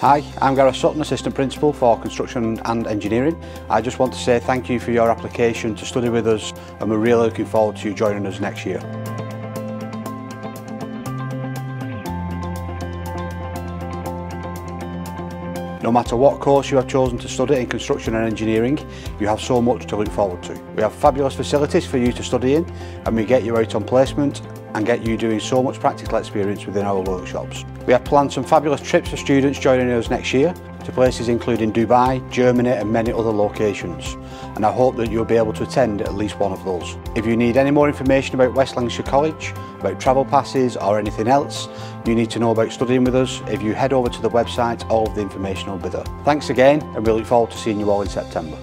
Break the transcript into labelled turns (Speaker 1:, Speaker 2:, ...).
Speaker 1: Hi, I'm Gareth Sutton, Assistant Principal for Construction and Engineering. I just want to say thank you for your application to study with us and we're really looking forward to you joining us next year. No matter what course you have chosen to study in construction and engineering, you have so much to look forward to. We have fabulous facilities for you to study in and we get you out on placement and get you doing so much practical experience within our workshops. We have planned some fabulous trips for students joining us next year to places including Dubai, Germany and many other locations and I hope that you'll be able to attend at least one of those. If you need any more information about West Lancashire College, about travel passes or anything else you need to know about studying with us, if you head over to the website all of the information will be there. Thanks again and we look forward to seeing you all in September.